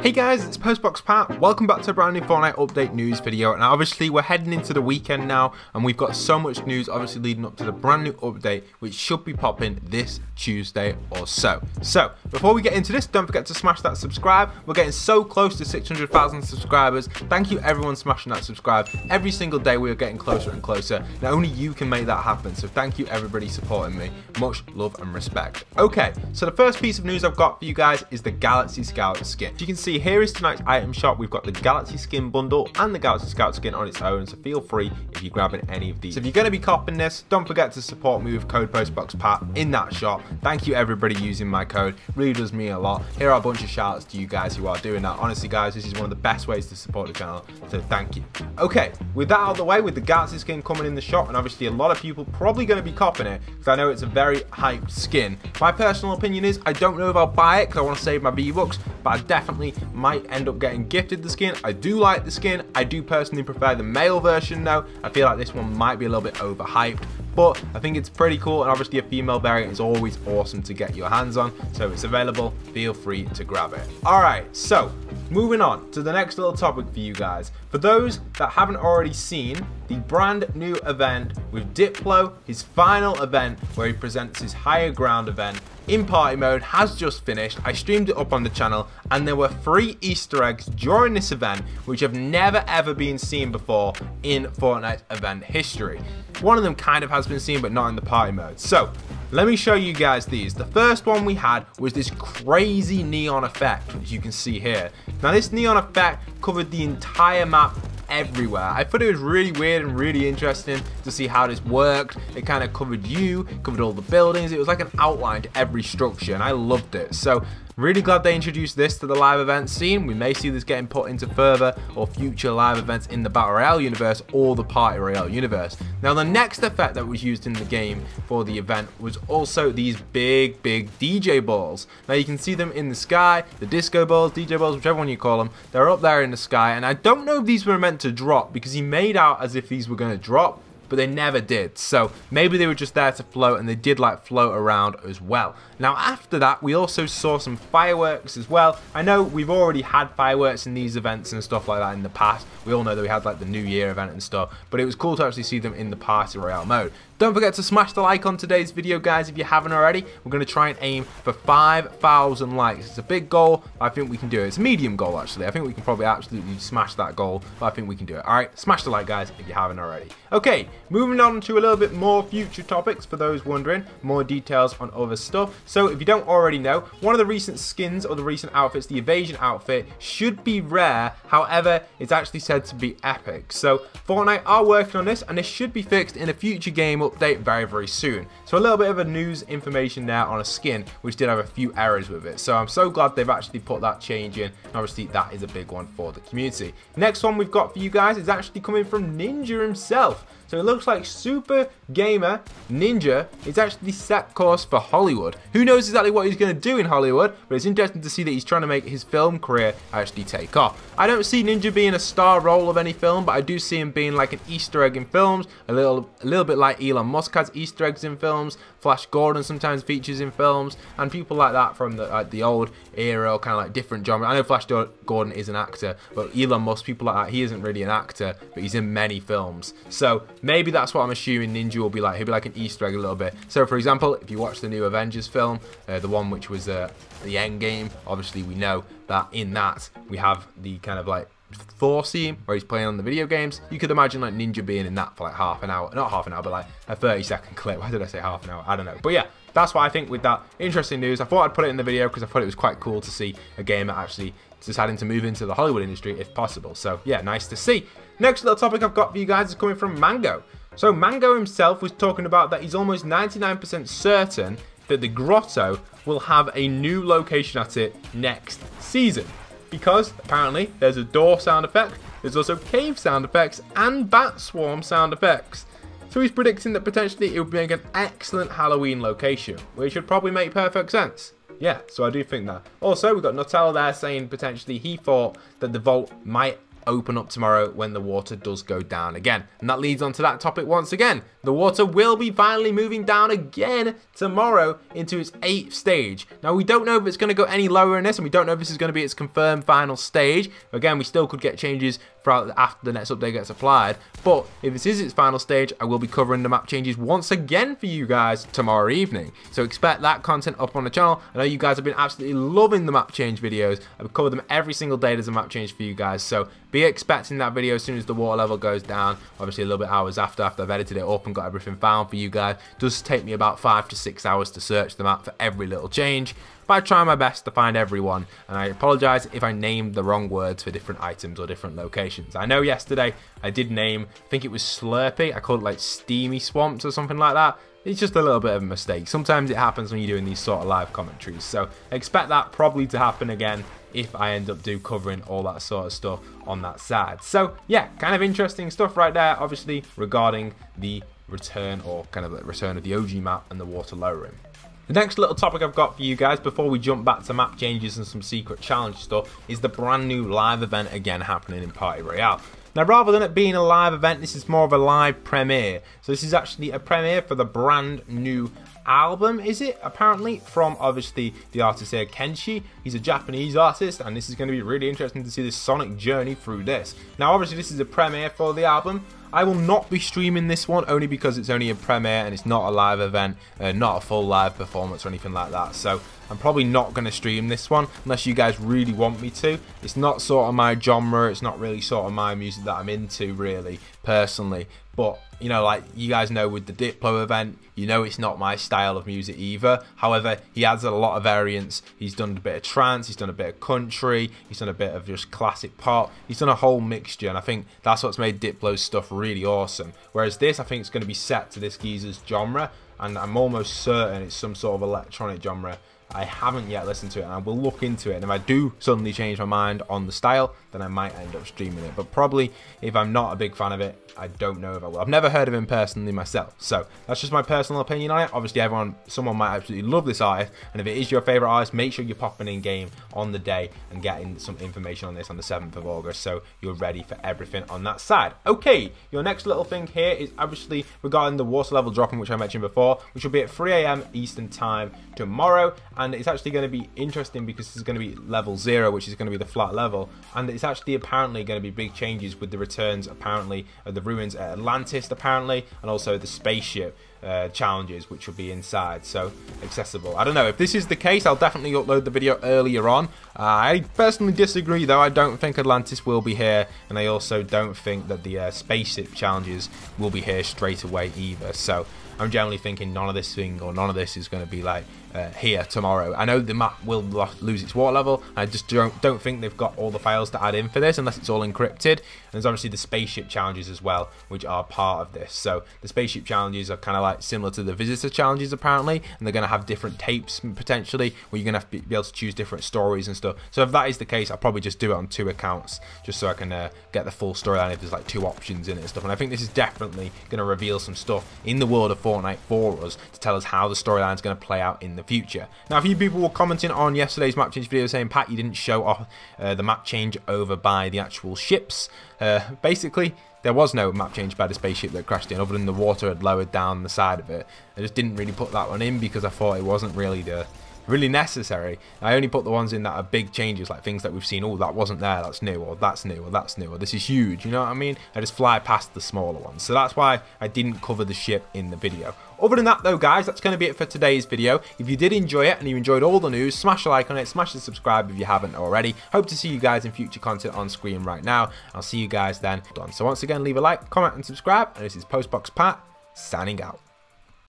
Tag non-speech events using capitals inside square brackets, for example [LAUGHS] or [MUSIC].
Hey guys, it's Postbox Pat. Welcome back to a brand new Fortnite update news video. And obviously, we're heading into the weekend now, and we've got so much news, obviously, leading up to the brand new update, which should be popping this Tuesday or so. So, before we get into this, don't forget to smash that subscribe. We're getting so close to 600,000 subscribers. Thank you, everyone, smashing that subscribe. Every single day, we are getting closer and closer. Now, only you can make that happen. So, thank you, everybody, supporting me. Much love and respect. Okay, so the first piece of news I've got for you guys is the Galaxy Scout skin. You can see, see here is tonight's item shop. We've got the Galaxy Skin Bundle and the Galaxy Scout Skin on its own, so feel free if you're grabbing any of these. So if you're going to be copping this, don't forget to support me with code PostboxPat in that shop. Thank you everybody using my code. Really does mean a lot. Here are a bunch of shouts to you guys who are doing that. Honestly guys, this is one of the best ways to support the channel, so thank you. Okay, with that out of the way, with the Galaxy Skin coming in the shop, and obviously a lot of people probably going to be copping it, because I know it's a very hyped skin. My personal opinion is, I don't know if I'll buy it, because I want to save my V-Bucks, but I definitely might end up getting gifted the skin. I do like the skin. I do personally prefer the male version though. I feel like this one might be a little bit overhyped but I think it's pretty cool and obviously a female variant is always awesome to get your hands on so it's available feel free to grab it alright so moving on to the next little topic for you guys for those that haven't already seen the brand new event with Diplo his final event where he presents his higher ground event in party mode has just finished. I streamed it up on the channel and there were three Easter eggs during this event which have never ever been seen before in Fortnite event history. One of them kind of has been seen but not in the party mode. So let me show you guys these. The first one we had was this crazy neon effect, which you can see here. Now this neon effect covered the entire map everywhere. I thought it was really weird and really interesting to see how this worked. It kind of covered you, covered all the buildings. It was like an outline to every structure and I loved it. So Really glad they introduced this to the live event scene. We may see this getting put into further or future live events in the Battle Royale universe or the Party Royale universe. Now the next effect that was used in the game for the event was also these big, big DJ balls. Now you can see them in the sky, the disco balls, DJ balls, whichever one you call them. They're up there in the sky and I don't know if these were meant to drop because he made out as if these were going to drop but they never did. So maybe they were just there to float and they did like float around as well. Now after that, we also saw some fireworks as well. I know we've already had fireworks in these events and stuff like that in the past. We all know that we had like the New Year event and stuff, but it was cool to actually see them in the Party Royale mode. Don't forget to smash the like on today's video, guys, if you haven't already. We're going to try and aim for 5,000 likes. It's a big goal. I think we can do it. It's a medium goal, actually. I think we can probably absolutely smash that goal, but I think we can do it. All right, smash the like, guys, if you haven't already. Okay, moving on to a little bit more future topics for those wondering. More details on other stuff. So if you don't already know, one of the recent skins or the recent outfits, the Evasion outfit, should be rare. However, it's actually said to be epic. So Fortnite are working on this, and this should be fixed in a future game update very, very soon. So a little bit of a news information there on a skin, which did have a few errors with it. So I'm so glad they've actually put that change in. Obviously, that is a big one for the community. Next one we've got for you guys is actually coming from Ninja himself. So it looks like Super Gamer Ninja is actually set course for Hollywood. Who knows exactly what he's going to do in Hollywood, but it's interesting to see that he's trying to make his film career actually take off. I don't see Ninja being a star role of any film, but I do see him being like an Easter egg in films, a little, a little bit like Elon Musk has Easter eggs in films, Flash Gordon sometimes features in films, and people like that from the, like, the old era, kind of like different genre. I know Flash Gordon is an actor, but Elon Musk, people like that, he isn't really an actor, but he's in many films. So maybe that's what I'm assuming Ninja will be like. He'll be like an Easter egg a little bit. So, for example, if you watch the new Avengers film, uh, the one which was uh, the End Game, obviously we know that in that we have the kind of like Thor scene where he's playing on the video games. You could imagine like Ninja being in that for like half an hour, not half an hour, but like a 30 second clip. [LAUGHS] Why did I say half an hour? I don't know. But yeah, that's what I think with that interesting news. I thought I'd put it in the video because I thought it was quite cool to see a game actually deciding to move into the Hollywood industry if possible. So yeah, nice to see. Next little topic I've got for you guys is coming from Mango. So Mango himself was talking about that he's almost 99% certain that the Grotto will have a new location at it next season. Because apparently there's a door sound effect, there's also cave sound effects and bat swarm sound effects. So he's predicting that potentially it would be an excellent Halloween location, which would probably make perfect sense. Yeah, so I do think that. Also, we've got Nutella there saying potentially he thought that the vault might open up tomorrow when the water does go down again. And that leads on to that topic once again. The water will be finally moving down again tomorrow into its eighth stage. Now, we don't know if it's going to go any lower in this, and we don't know if this is going to be its confirmed final stage. Again, we still could get changes after the next update gets applied. But if this is its final stage, I will be covering the map changes once again for you guys tomorrow evening. So expect that content up on the channel. I know you guys have been absolutely loving the map change videos. I've covered them every single day there's a map change for you guys. So be expecting that video as soon as the water level goes down. Obviously a little bit hours after, after I've edited it up and got everything found for you guys. It does take me about five to six hours to search the map for every little change but I try my best to find everyone, and I apologise if I named the wrong words for different items or different locations. I know yesterday I did name, I think it was Slurpy, I called it like Steamy Swamps or something like that. It's just a little bit of a mistake. Sometimes it happens when you're doing these sort of live commentaries, so expect that probably to happen again if I end up do covering all that sort of stuff on that side. So yeah, kind of interesting stuff right there, obviously regarding the return or kind of the return of the OG map and the water lowering. The next little topic I've got for you guys before we jump back to map changes and some secret challenge stuff is the brand new live event again happening in Party Royale. Now rather than it being a live event, this is more of a live premiere. So this is actually a premiere for the brand new album, is it? Apparently, from obviously the artist here, Kenshi. He's a Japanese artist, and this is going to be really interesting to see this sonic journey through this. Now, obviously, this is a premiere for the album. I will not be streaming this one only because it's only a premiere and it's not a live event, uh, not a full live performance or anything like that. So I'm probably not going to stream this one unless you guys really want me to. It's not sort of my genre, it's not really sort of my music that I'm into really, personally. But, you know, like you guys know with the Diplo event, you know it's not my style of music either. However, he adds a lot of variants. He's done a bit of trance, he's done a bit of country, he's done a bit of just classic pop. He's done a whole mixture, and I think that's what's made Diplo's stuff really awesome. Whereas this, I think, is going to be set to this geezer's genre, and I'm almost certain it's some sort of electronic genre I haven't yet listened to it and I will look into it and if I do suddenly change my mind on the style then I might end up streaming it but probably if I'm not a big fan of it I don't know if I will. I've never heard of him personally myself so that's just my personal opinion on it obviously everyone someone might absolutely love this artist and if it is your favorite artist make sure you're popping in game on the day and getting some information on this on the 7th of August so you're ready for everything on that side. Okay your next little thing here is obviously regarding the water level dropping which I mentioned before which will be at 3am Eastern time tomorrow and it's actually going to be interesting because this is going to be level zero which is going to be the flat level and it's actually apparently going to be big changes with the returns apparently of the ruins at Atlantis apparently and also the spaceship uh, challenges which will be inside so accessible I don't know if this is the case I'll definitely upload the video earlier on uh, I personally disagree though I don't think Atlantis will be here and I also don't think that the uh, spaceship challenges will be here straight away either so I'm generally thinking none of this thing or none of this is going to be like uh, here tomorrow. I know the map will lose its water level. I just don't don't think they've got all the files to add in for this unless it's all encrypted. And there's obviously the spaceship challenges as well, which are part of this. So the spaceship challenges are kind of like similar to the visitor challenges apparently, and they're going to have different tapes potentially where you're going to be able to choose different stories and stuff. So if that is the case, I'll probably just do it on two accounts just so I can uh, get the full storyline if there's like two options in it and stuff. And I think this is definitely going to reveal some stuff in the world of Fortnite for us to tell us how the storyline is going to play out in the future. Now, a few people were commenting on yesterday's map change video saying, Pat, you didn't show off uh, the map change over by the actual ships. Uh, basically, there was no map change by the spaceship that crashed in, other than the water had lowered down the side of it. I just didn't really put that one in because I thought it wasn't really the really necessary. I only put the ones in that are big changes, like things that we've seen, oh, that wasn't there, that's new, or that's new, or that's new, or this is huge, you know what I mean? I just fly past the smaller ones. So that's why I didn't cover the ship in the video. Other than that though guys, that's going to be it for today's video. If you did enjoy it and you enjoyed all the news, smash a like on it, smash the subscribe if you haven't already. Hope to see you guys in future content on screen right now. I'll see you guys then. Done. So once again, leave a like, comment and subscribe. And this is Postbox Pat, signing out.